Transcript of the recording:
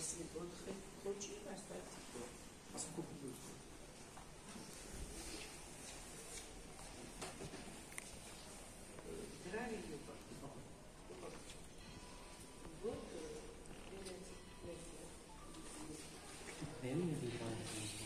Если вот хоть хочет, оставьте то. А сколько будет? Вот, э, Времени будет